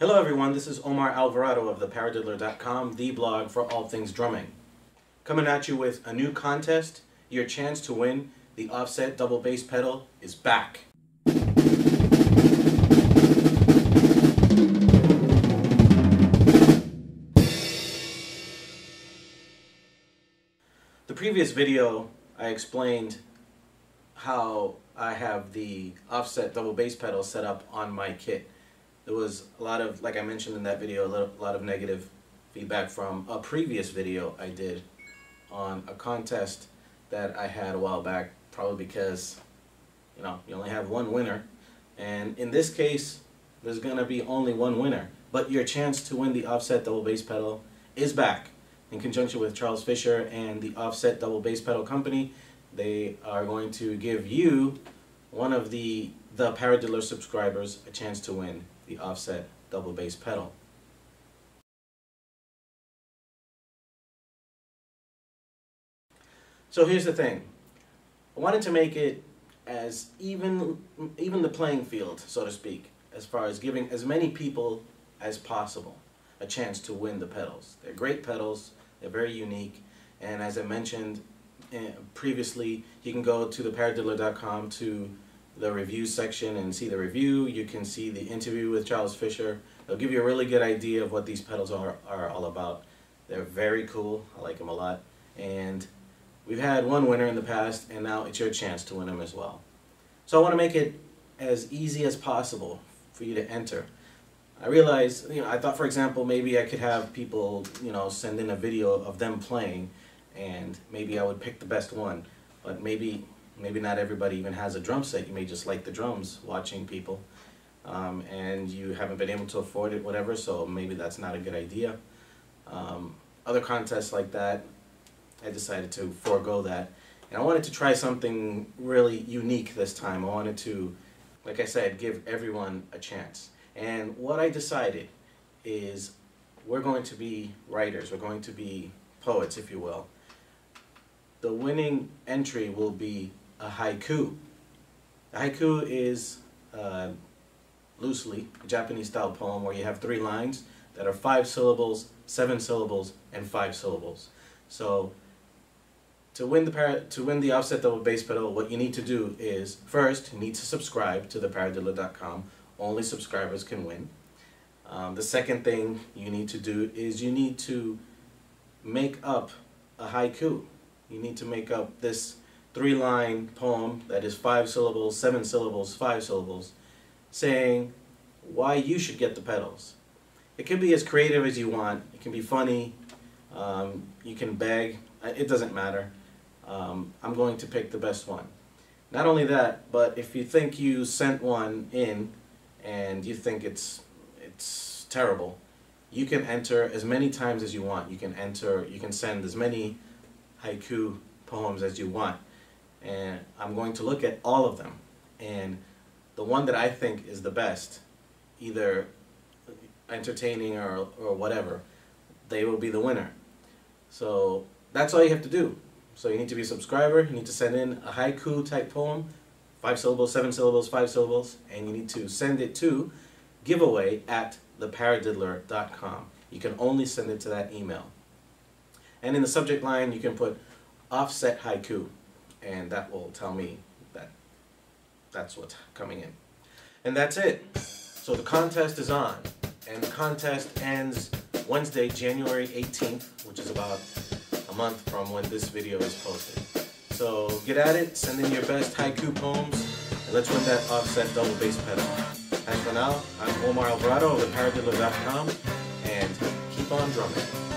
Hello everyone, this is Omar Alvarado of theparadiddler.com, the blog for all things drumming. Coming at you with a new contest. Your chance to win the offset double bass pedal is back. The previous video I explained how I have the offset double bass pedal set up on my kit. There was a lot of, like I mentioned in that video, a lot, of negative feedback from a previous video I did on a contest that I had a while back, probably because, you know, you only have one winner. And in this case, there's going to be only one winner. But your chance to win the offset double bass pedal is back. In conjunction with Charles Fisher and the Offset Double Bass Pedal Company, they are going to give you, one of the the Paradiddler subscribers, a chance to win the Offset Double Bass Pedal. So here's the thing. I wanted to make it as even even the playing field, so to speak, as far as giving as many people as possible a chance to win the pedals. They're great pedals, they're very unique, and as I mentioned eh, previously, you can go to theparadiddler.com to the review section and see the review. You can see the interview with Charles Fisher. It'll give you a really good idea of what these pedals are, are all about. They're very cool. I like them a lot. And we've had one winner in the past, and now it's your chance to win them as well. So I want to make it as easy as possible for you to enter. I realized, you know, I thought, for example, maybe I could have people, you know, send in a video of them playing, and maybe I would pick the best one. But maybe maybe not everybody even has a drum set. You may just like the drums, watching people, um, and you haven't been able to afford it, whatever. So maybe that's not a good idea. Um, other contests like that, I decided to forego that, and I wanted to try something really unique this time. I wanted to, like I said, give everyone a chance. And what I decided is we're going to be writers. We're going to be poets, if you will. The winning entry will be a haiku. A haiku is uh, loosely a Japanese style poem where you have three lines that are five syllables, seven syllables, and five syllables. So to win the to win the offset double bass pedal, what you need to do is first you need to subscribe to theparadiddler.com. Only subscribers can win. Um, the second thing you need to do is you need to make up a haiku. You need to make up this three line poem that is five syllables, seven syllables, five syllables, saying why you should get the pedals. It can be as creative as you want. It can be funny. Um, you can beg. It doesn't matter. Um, I'm going to pick the best one. Not only that, but if you think you sent one in and you think it's it's terrible, you can enter as many times as you want. You can enter. You can send as many haiku poems as you want and I'm going to look at all of them. And the one that I think is the best, either entertaining or, or whatever, they will be the winner. So that's all you have to do. So you need to be a subscriber, you need to send in a haiku type poem, five syllables, seven syllables, five syllables, and you need to send it to giveaway at theparadiddler.com. You can only send it to that email. And in the subject line, you can put offset haiku and that will tell me that that's what's coming in. And that's it. So the contest is on, and the contest ends Wednesday, January 18th, which is about a month from when this video is posted. So get at it, send in your best haiku poems, and let's win that offset double bass pedal. As for now, I'm Omar Alvarado of theparadiddler.com, and keep on drumming.